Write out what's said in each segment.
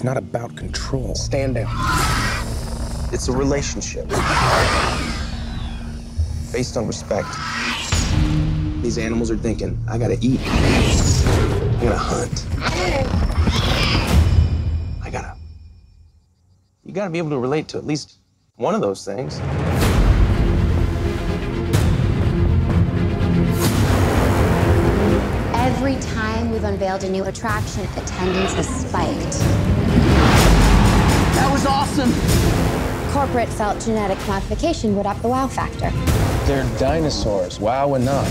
It's not about control. Stand down. It's a relationship based on respect. These animals are thinking, I gotta eat. I gotta hunt. I gotta. You gotta be able to relate to at least one of those things. Unveiled a new attraction, attendance has spiked. That was awesome. Corporate felt genetic modification would up the wow factor. They're dinosaurs. Wow enough.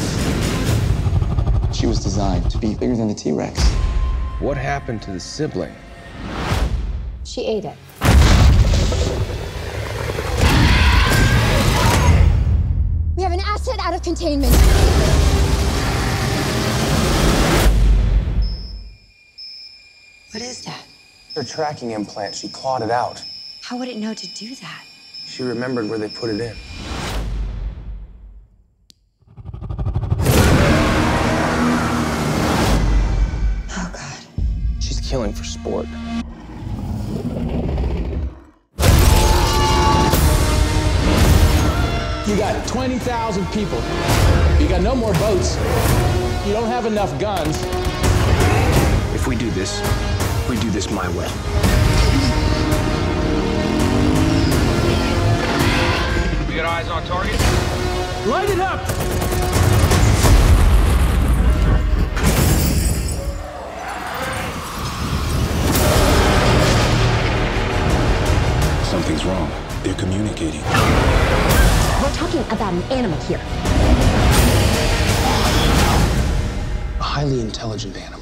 She was designed to be bigger than the T Rex. What happened to the sibling? She ate it. We have an asset out of containment. What is that? Her tracking implant, she clawed it out. How would it know to do that? She remembered where they put it in. Oh, God. She's killing for sport. You got 20,000 people. You got no more boats. You don't have enough guns. If we do this, we do this my way. We got eyes on target. Light it up! Something's wrong. They're communicating. We're talking about an animal here. A highly intelligent animal.